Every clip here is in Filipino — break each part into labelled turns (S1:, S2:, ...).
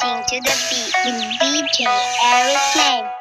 S1: to the beat with DJ Eric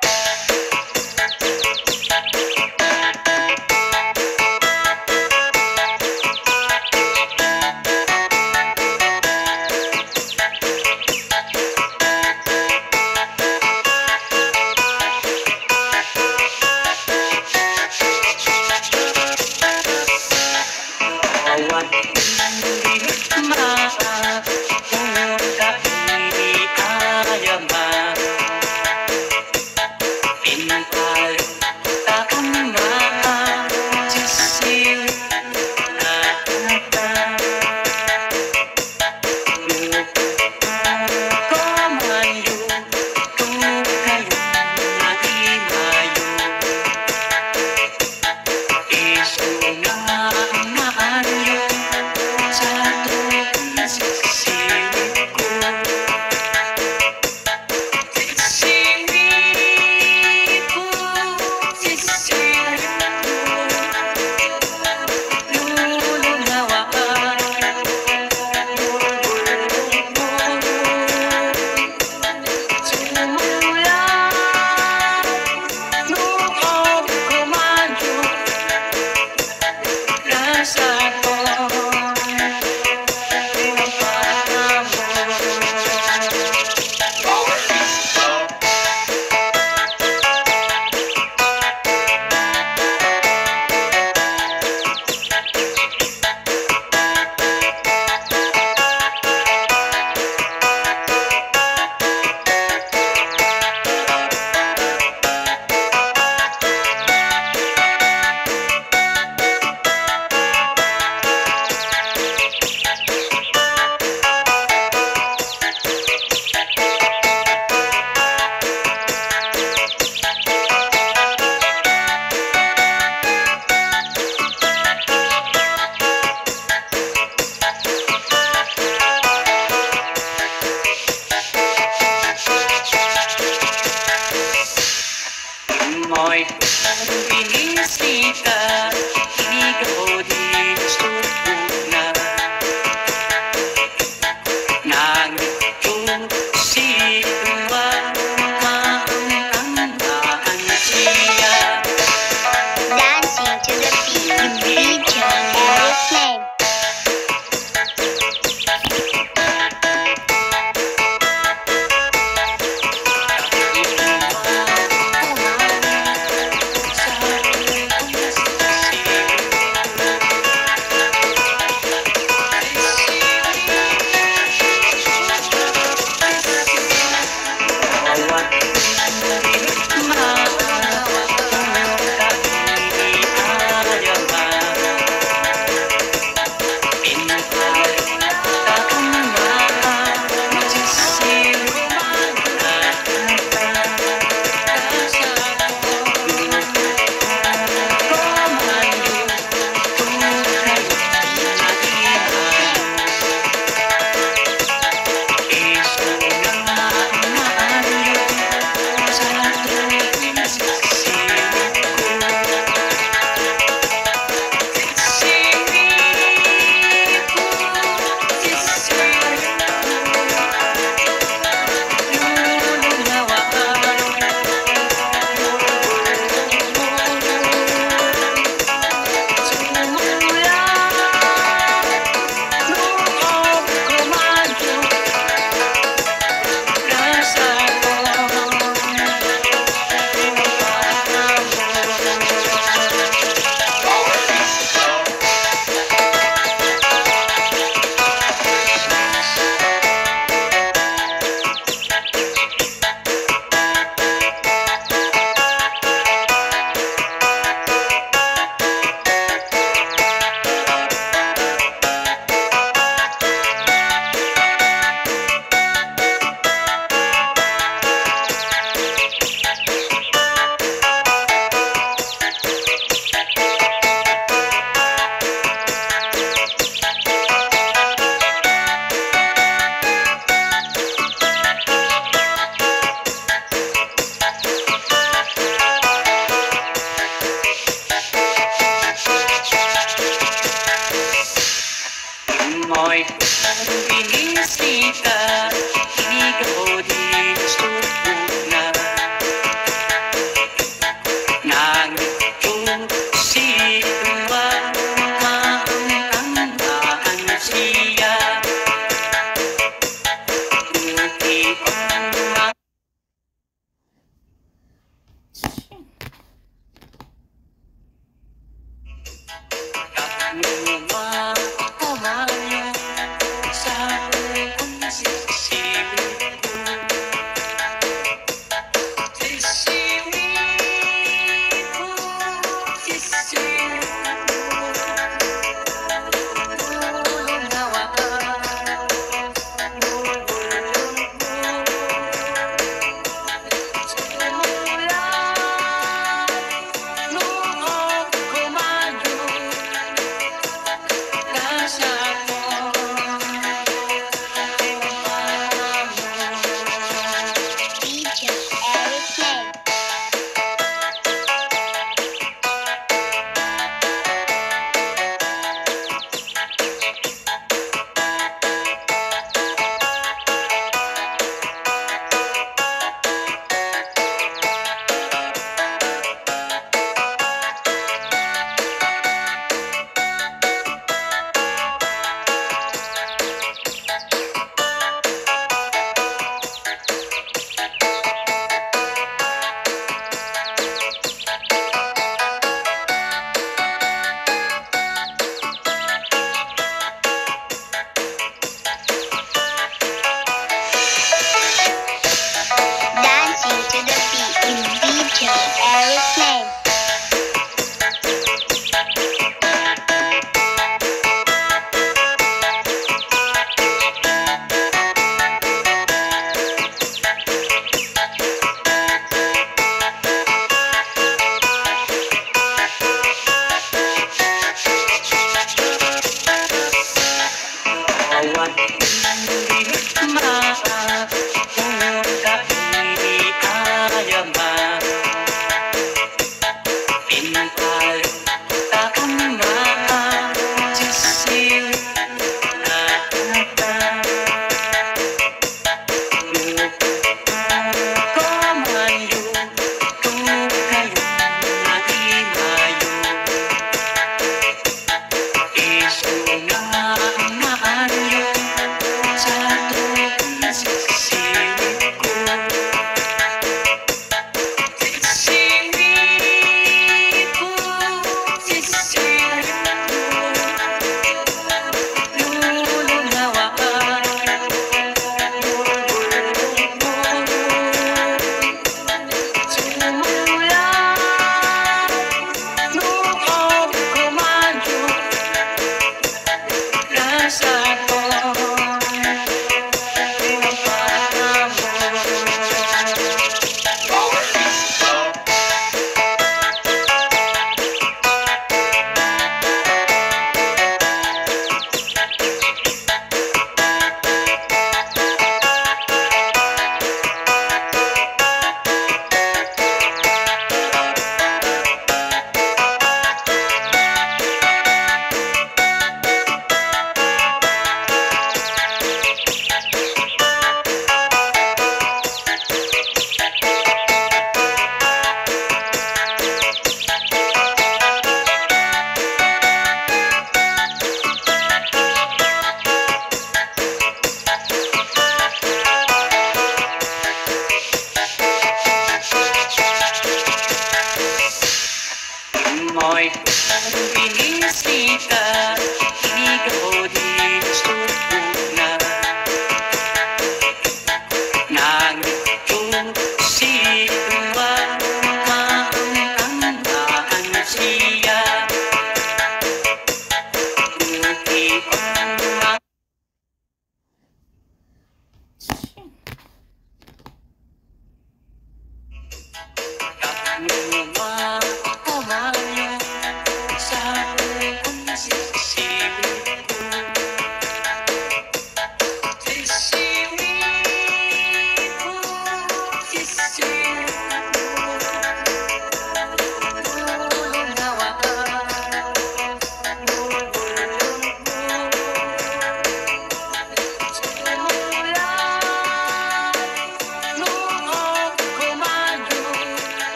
S1: Hey.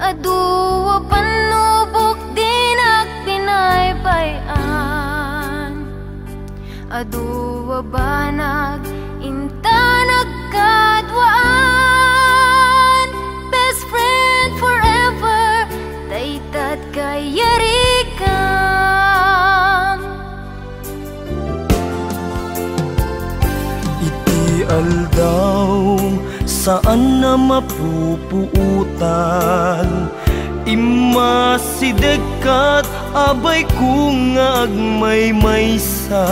S1: Aduwa panubok
S2: dinak pinaypayan Aduwa banag intanag kadwaan Best friend forever Taitat kayarikan Iti
S3: aldaw saan na mapupuutan Imasidekat abay kung agmay maysa.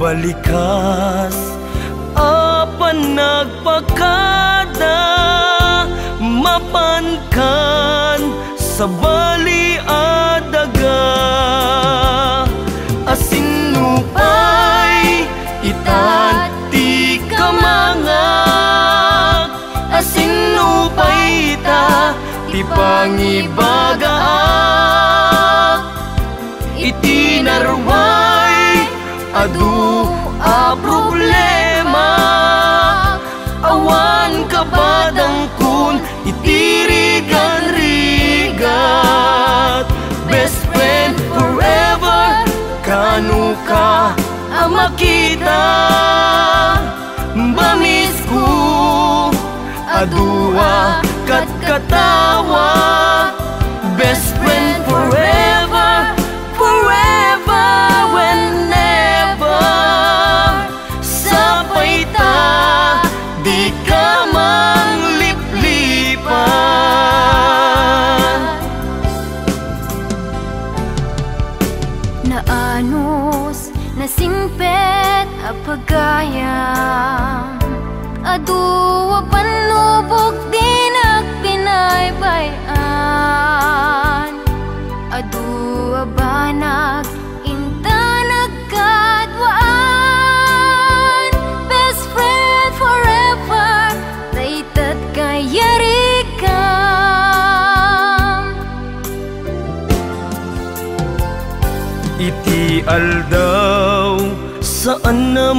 S3: Balikas apan nagpakada Mapankan sa bali adaga ti pangibagaak Itinarway adu a problema. Awan kabadang kun itirigan rigat. Best friend forever kanu ka makita. Bamis ko adua kat katawa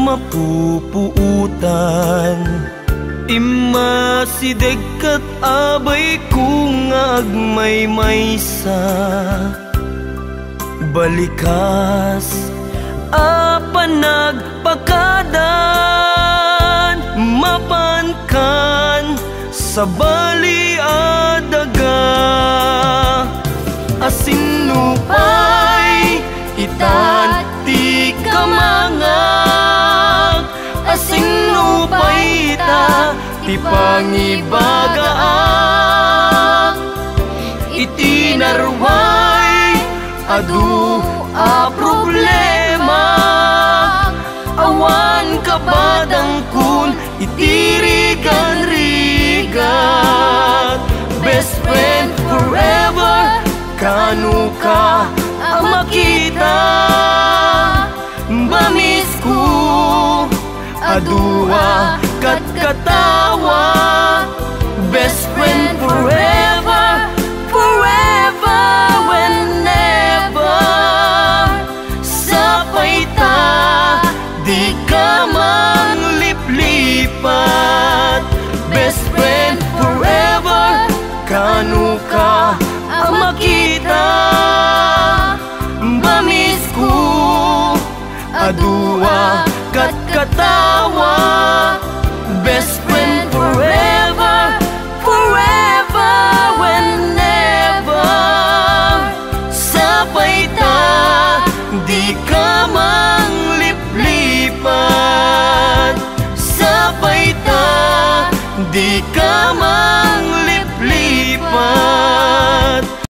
S3: mapupuutan. Imasidekat abay kung agmay maysa Balikas apan nagpakadan Mapankan sa bali adaga Asinupay itati kamangag Asinupay ita ti pangibagaak Itinarway adu a problema. Awan kabadang kun itirigan rigat Best friend forever kanu ka makita? Bamis ko adua kat katawa Best friend forever. Forever